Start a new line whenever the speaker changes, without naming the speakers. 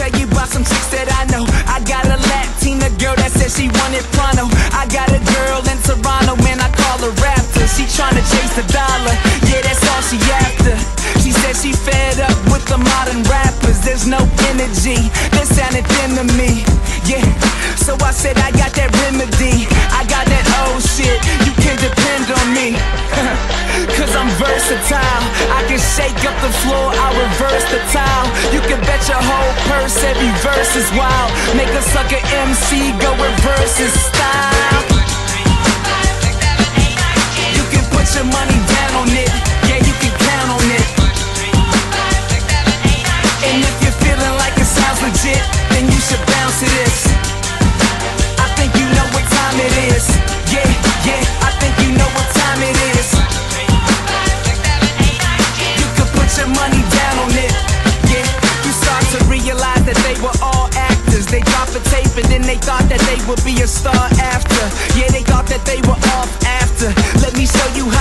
tell you about some chicks that I know. I got a Latina girl that says she wanted pronto. I got a girl in Toronto, man, I call her Raptor. She tryna chase the dollar, yeah, that's all she after. She said she fed up with the modern rappers. There's no energy, they sounded thin to me. Yeah, so I said I got that remedy. I got that old shit, you can depend on me. Cause I'm versatile. I can shake up the floor, I reverse the tile. Is wild. Make a sucker MC go reverse his style. Thought that they would be a star after. Yeah, they thought that they were off after. Let me show you how